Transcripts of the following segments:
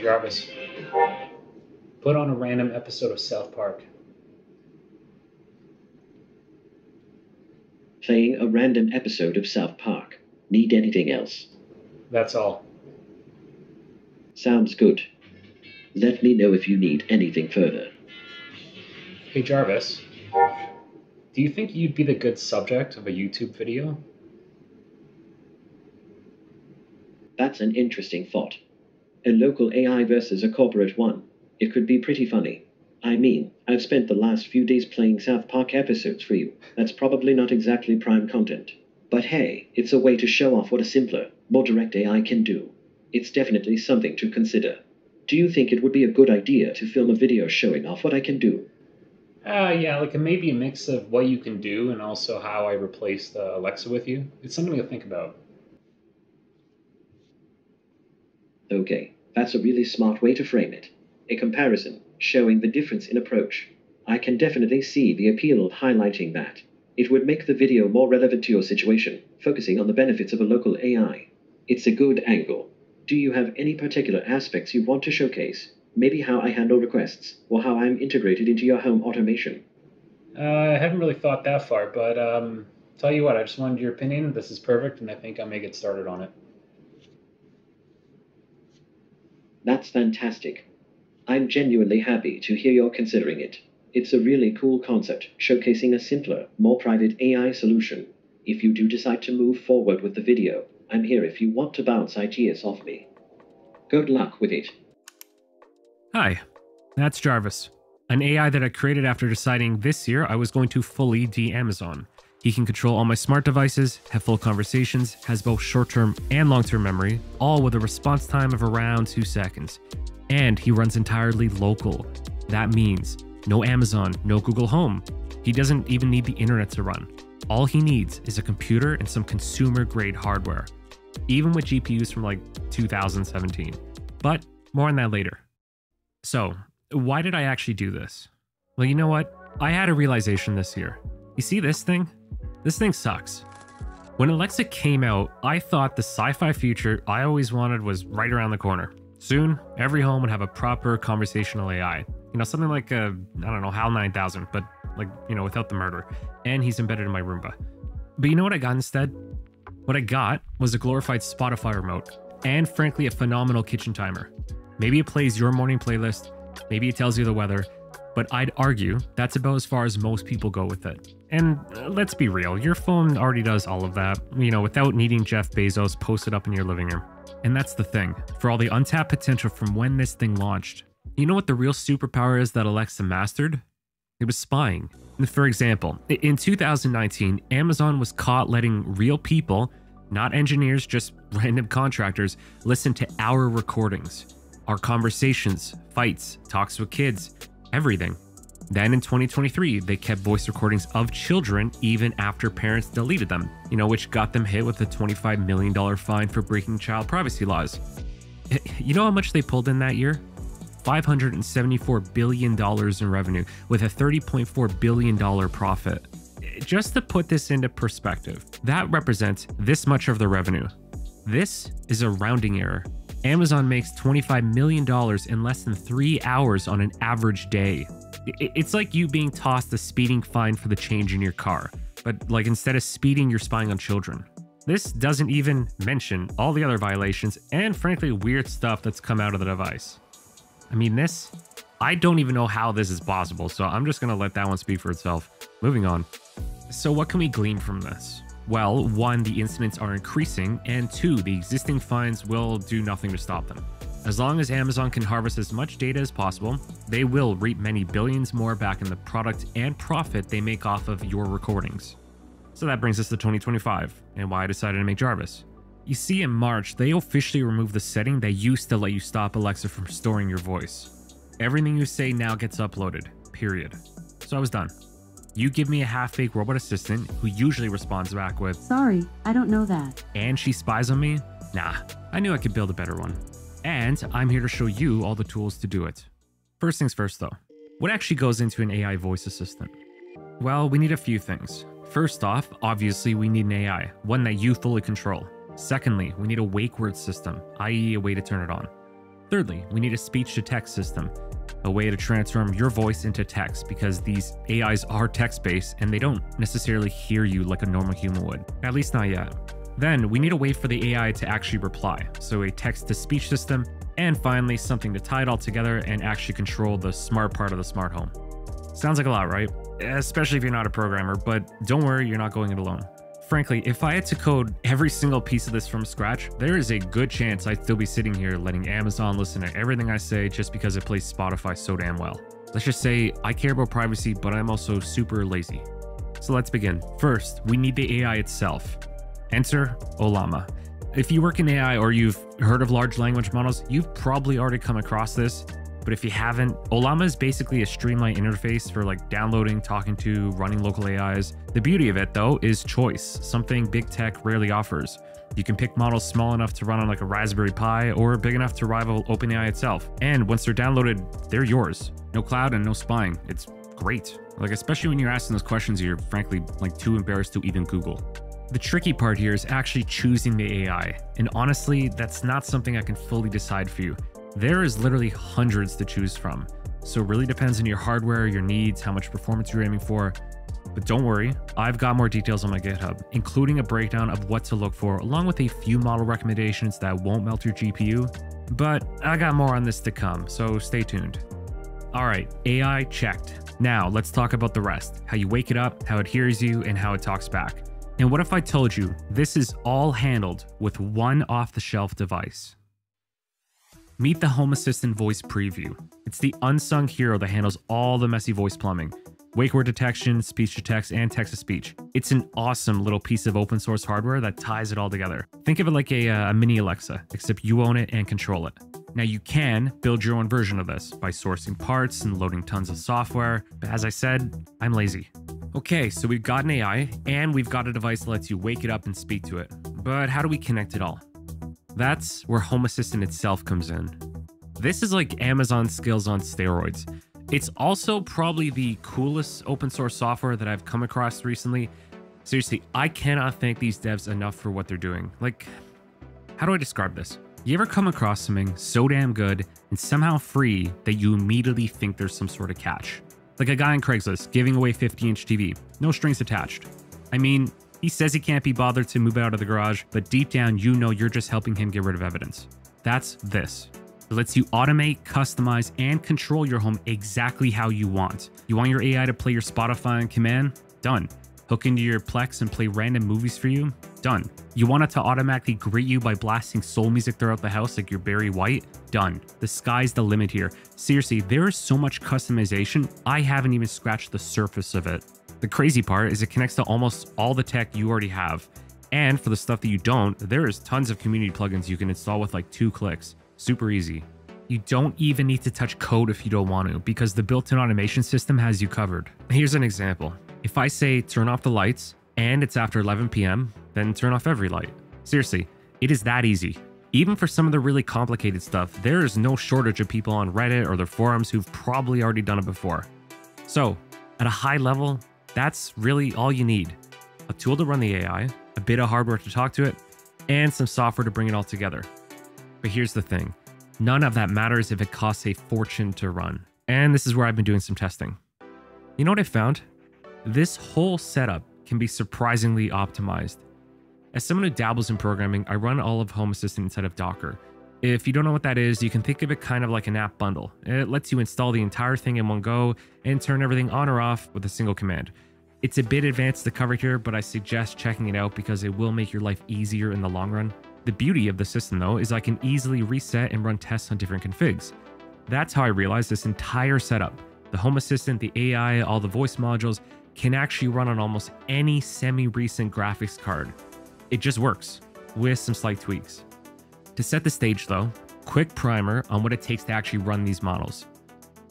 Jarvis, put on a random episode of South Park. Playing a random episode of South Park. Need anything else? That's all. Sounds good. Let me know if you need anything further. Hey Jarvis, do you think you'd be the good subject of a YouTube video? That's an interesting thought. A local AI versus a corporate one. It could be pretty funny. I mean, I've spent the last few days playing South Park episodes for you. That's probably not exactly prime content. But hey, it's a way to show off what a simpler, more direct AI can do. It's definitely something to consider. Do you think it would be a good idea to film a video showing off what I can do? Uh, yeah, like maybe a mix of what you can do and also how I replaced uh, Alexa with you. It's something to think about. Okay, that's a really smart way to frame it. A comparison, showing the difference in approach. I can definitely see the appeal of highlighting that. It would make the video more relevant to your situation, focusing on the benefits of a local AI. It's a good angle. Do you have any particular aspects you want to showcase? Maybe how I handle requests, or how I'm integrated into your home automation. Uh, I haven't really thought that far, but um, tell you what, I just wanted your opinion. This is perfect, and I think I may get started on it. That's fantastic. I'm genuinely happy to hear you're considering it. It's a really cool concept, showcasing a simpler, more private AI solution. If you do decide to move forward with the video, I'm here if you want to bounce ideas off me. Good luck with it. Hi, that's Jarvis, an AI that I created after deciding this year I was going to fully de Amazon. He can control all my smart devices, have full conversations, has both short term and long term memory, all with a response time of around 2 seconds. And he runs entirely local. That means no Amazon, no Google Home. He doesn't even need the internet to run. All he needs is a computer and some consumer grade hardware, even with GPUs from like 2017. But more on that later. So, why did I actually do this? Well, you know what? I had a realization this year. You see this thing? This thing sucks. When Alexa came out, I thought the sci fi future I always wanted was right around the corner. Soon, every home would have a proper conversational AI. You know, something like, a, I don't know, HAL 9000, but like, you know, without the murder. And he's embedded in my Roomba. But you know what I got instead? What I got was a glorified Spotify remote, and frankly, a phenomenal kitchen timer. Maybe it plays your morning playlist, maybe it tells you the weather, but I'd argue that's about as far as most people go with it. And uh, let's be real, your phone already does all of that, you know, without needing Jeff Bezos posted up in your living room. And that's the thing, for all the untapped potential from when this thing launched. You know what the real superpower is that Alexa mastered? It was spying. For example, in 2019, Amazon was caught letting real people, not engineers, just random contractors, listen to our recordings our conversations, fights, talks with kids, everything. Then in 2023, they kept voice recordings of children even after parents deleted them, you know, which got them hit with a $25 million fine for breaking child privacy laws. You know how much they pulled in that year? $574 billion in revenue with a $30.4 billion profit. Just to put this into perspective, that represents this much of the revenue. This is a rounding error. Amazon makes $25 million in less than three hours on an average day. It's like you being tossed a speeding fine for the change in your car, but like instead of speeding, you're spying on children. This doesn't even mention all the other violations and frankly weird stuff that's come out of the device. I mean, this, I don't even know how this is possible, so I'm just gonna let that one speak for itself. Moving on. So, what can we glean from this? Well, one, the incidents are increasing, and two, the existing fines will do nothing to stop them. As long as Amazon can harvest as much data as possible, they will reap many billions more back in the product and profit they make off of your recordings. So that brings us to 2025, and why I decided to make Jarvis. You see, in March, they officially removed the setting that used to let you stop Alexa from storing your voice. Everything you say now gets uploaded, period. So I was done. You give me a half fake robot assistant who usually responds back with, Sorry, I don't know that. And she spies on me? Nah, I knew I could build a better one. And I'm here to show you all the tools to do it. First things first though, what actually goes into an AI voice assistant? Well, we need a few things. First off, obviously, we need an AI, one that you fully control. Secondly, we need a wake word system, i.e., a way to turn it on. Thirdly, we need a speech to text system, a way to transform your voice into text because these AIs are text based and they don't necessarily hear you like a normal human would, at least not yet. Then we need a way for the AI to actually reply, so a text to speech system, and finally something to tie it all together and actually control the smart part of the smart home. Sounds like a lot, right? Especially if you're not a programmer, but don't worry, you're not going it alone. Frankly, if I had to code every single piece of this from scratch, there is a good chance I'd still be sitting here letting Amazon listen to everything I say just because it plays Spotify so damn well. Let's just say I care about privacy, but I'm also super lazy. So let's begin. First, we need the AI itself. Enter Ollama. If you work in AI or you've heard of large language models, you've probably already come across this. But if you haven't, Ollama is basically a streamlined interface for like downloading, talking to, running local AIs. The beauty of it though is choice, something big tech rarely offers. You can pick models small enough to run on like a Raspberry Pi or big enough to rival OpenAI itself. And once they're downloaded, they're yours. No cloud and no spying. It's great. Like especially when you're asking those questions you're frankly like too embarrassed to even Google. The tricky part here is actually choosing the AI, and honestly, that's not something I can fully decide for you. There is literally hundreds to choose from, so it really depends on your hardware, your needs, how much performance you're aiming for. But don't worry, I've got more details on my GitHub, including a breakdown of what to look for, along with a few model recommendations that won't melt your GPU. But I got more on this to come, so stay tuned. Alright, AI checked. Now let's talk about the rest how you wake it up, how it hears you, and how it talks back. And what if I told you this is all handled with one off the shelf device? Meet the Home Assistant Voice Preview. It's the unsung hero that handles all the messy voice plumbing wake word detection, speech to text, and text to speech. It's an awesome little piece of open source hardware that ties it all together. Think of it like a, uh, a mini Alexa, except you own it and control it. Now, you can build your own version of this by sourcing parts and loading tons of software, but as I said, I'm lazy. Okay, so we've got an AI and we've got a device that lets you wake it up and speak to it. But how do we connect it all? That's where Home Assistant itself comes in. This is like Amazon skills on steroids. It's also probably the coolest open source software that I've come across recently. Seriously, I cannot thank these devs enough for what they're doing. Like, how do I describe this? You ever come across something so damn good and somehow free that you immediately think there's some sort of catch? Like a guy on Craigslist giving away 50 inch TV, no strings attached. I mean, he says he can't be bothered to move it out of the garage, but deep down, you know you're just helping him get rid of evidence. That's this. It lets you automate, customize, and control your home exactly how you want. You want your AI to play your Spotify on command? Done. Hook into your Plex and play random movies for you? Done. You want it to automatically greet you by blasting soul music throughout the house like you're Barry White? Done. The sky's the limit here. Seriously, there is so much customization, I haven't even scratched the surface of it. The crazy part is it connects to almost all the tech you already have. And for the stuff that you don't, there is tons of community plugins you can install with like two clicks. Super easy. You don't even need to touch code if you don't want to, because the built in automation system has you covered. Here's an example. If I say turn off the lights and it's after 11 p.m., then turn off every light. Seriously, it is that easy. Even for some of the really complicated stuff, there is no shortage of people on Reddit or their forums who've probably already done it before. So, at a high level, that's really all you need a tool to run the AI, a bit of hardware to talk to it, and some software to bring it all together. But here's the thing none of that matters if it costs a fortune to run. And this is where I've been doing some testing. You know what I found? This whole setup can be surprisingly optimized. As someone who dabbles in programming, I run all of Home Assistant inside of Docker. If you don't know what that is, you can think of it kind of like an app bundle. It lets you install the entire thing in one go and turn everything on or off with a single command. It's a bit advanced to cover here, but I suggest checking it out because it will make your life easier in the long run. The beauty of the system, though, is I can easily reset and run tests on different configs. That's how I realized this entire setup the Home Assistant, the AI, all the voice modules can actually run on almost any semi recent graphics card. It just works with some slight tweaks. To set the stage, though, quick primer on what it takes to actually run these models.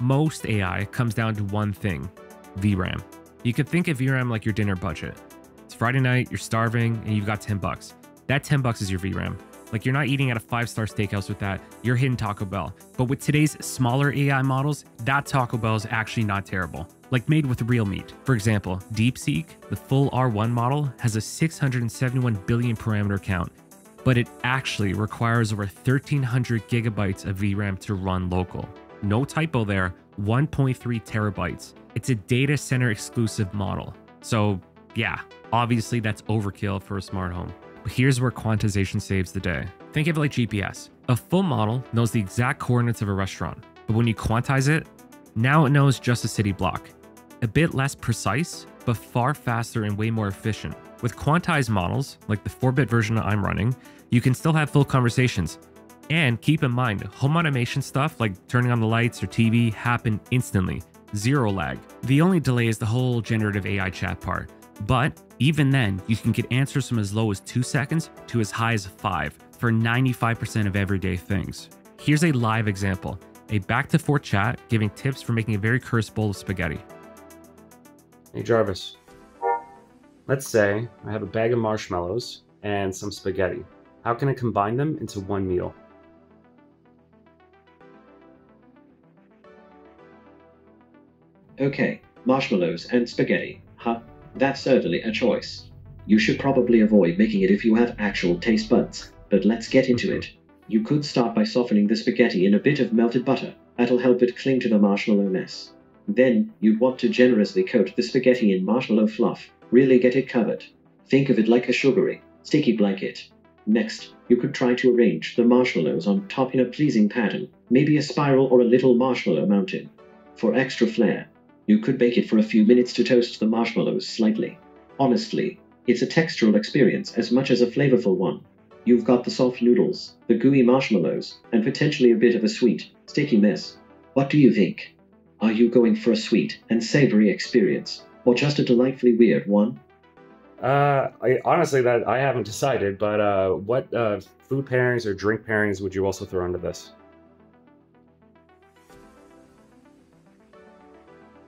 Most AI comes down to one thing VRAM. You could think of VRAM like your dinner budget. It's Friday night, you're starving, and you've got 10 bucks. That 10 bucks is your VRAM. Like you're not eating at a five star steakhouse with that, you're hitting Taco Bell. But with today's smaller AI models, that Taco Bell is actually not terrible. Like made with real meat. For example, DeepSeek, the full R1 model, has a 671 billion parameter count. but it actually requires over 1300 gigabytes of VRAM to run local. No typo there, 1.3 terabytes. It's a data center exclusive model. So, yeah, obviously that's overkill for a smart home. Here's where quantization saves the day. Think of it like GPS. A full model knows the exact coordinates of a restaurant, but when you quantize it, now it knows just a city block. A bit less precise, but far faster and way more efficient. With quantized models, like the 4 bit version I'm running, you can still have full conversations. And keep in mind, home automation stuff like turning on the lights or TV happen instantly, zero lag. The only delay is the whole generative AI chat part. But even then, you can get answers from as low as 2 seconds to as high as 5 for 95% of everyday things. Here's a live example a back to forth chat giving tips for making a very cursed bowl of spaghetti. Hey Jarvis, let's say I have a bag of marshmallows and some spaghetti. How can I combine them into one meal? Okay, marshmallows and spaghetti. Huh? That's certainly a choice. You should probably avoid making it if you have actual taste buds, but let's get into it. You could start by softening the spaghetti in a bit of melted butter. That'll help it cling to the marshmallow mess. Then, you'd want to generously coat the spaghetti in marshmallow fluff. Really get it covered. Think of it like a sugary, sticky blanket. Next, you could try to arrange the marshmallows on top in a pleasing pattern, maybe a spiral or a little marshmallow mountain. For extra flair, you could bake it for a few minutes to toast the marshmallows slightly. Honestly, it's a textural experience as much as a flavorful one. You've got the soft noodles, the gooey marshmallows, and potentially a bit of a sweet, sticky mess. What do you think? Are you going for a sweet and savory experience, or just a delightfully weird one? Uh, I honestly that I haven't decided, but uh, what uh, food pairings or drink pairings would you also throw into this?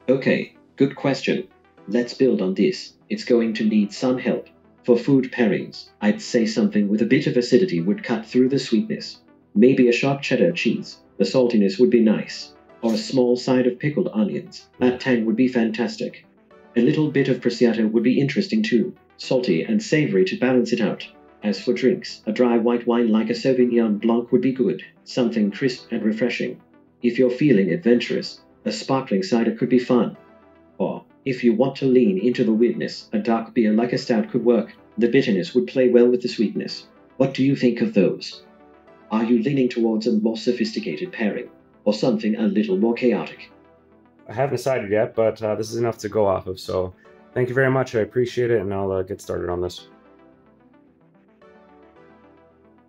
Okay, good question. Let's build on this. It's going to need some help. For food pairings, I'd say something with a bit of acidity would cut through the sweetness. Maybe a sharp cheddar cheese. The saltiness would be nice. Or a small side of pickled onions. That tang would be fantastic. A little bit of prosciutto would be interesting too. Salty and savory to balance it out. As for drinks, a dry white wine like a Sauvignon Blanc would be good. Something crisp and refreshing. If you're feeling adventurous, a sparkling cider could be fun. Or, if you want to lean into the weirdness, a dark beer like a stout could work. The bitterness would play well with the sweetness. What do you think of those? Are you leaning towards a more sophisticated pairing, or something a little more chaotic? I haven't decided yet, but uh, this is enough to go off of. So, thank you very much. I appreciate it, and I'll uh, get started on this.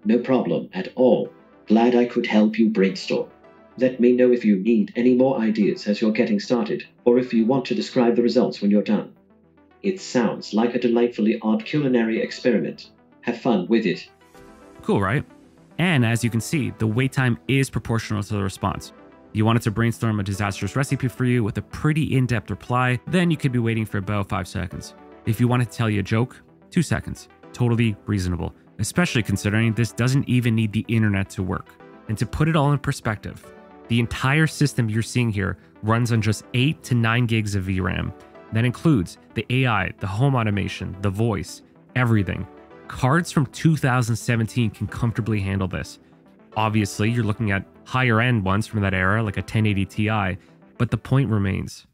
No problem at all. Glad I could help you brainstorm. Let me know if you need any more ideas as you're getting started, or if you want to describe the results when you're done. It sounds like a delightfully odd culinary experiment. Have fun with it. Cool, right? And as you can see, the wait time is proportional to the response. You wanted to brainstorm a disastrous recipe for you with a pretty in depth reply, then you could be waiting for about 5 seconds. If you wanted to tell you a joke, 2 seconds. Totally reasonable, especially considering this doesn't even need the internet to work. And to put it all in perspective, the entire system you're seeing here runs on just 8 to 9 gigs of VRAM. That includes the AI, the home automation, the voice, everything. Cards from 2017 can comfortably handle this. Obviously, you're looking at higher end ones from that era, like a 1080 Ti, but the point remains.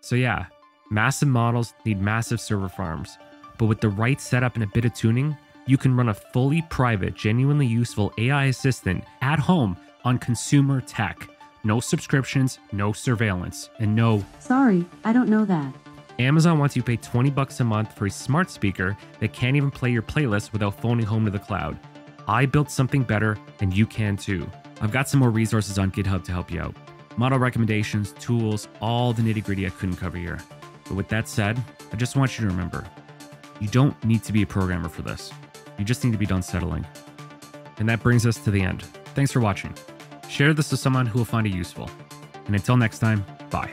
So, yeah, massive models need massive server farms, but with the right setup and a bit of tuning, you can run a fully private, genuinely useful AI assistant at home on consumer tech. No subscriptions, no surveillance, and no. Sorry, I don't know that. Amazon wants you to pay 20 bucks a month for a smart speaker that can't even play your playlist without phoning home to the cloud. I built something better, and you can too. I've got some more resources on GitHub to help you out. Model recommendations, tools, all the nitty gritty I couldn't cover here. But with that said, I just want you to remember you don't need to be a programmer for this. You just need to be done settling. And that brings us to the end. Thanks for watching. Share this with someone who will find it useful. And until next time, bye.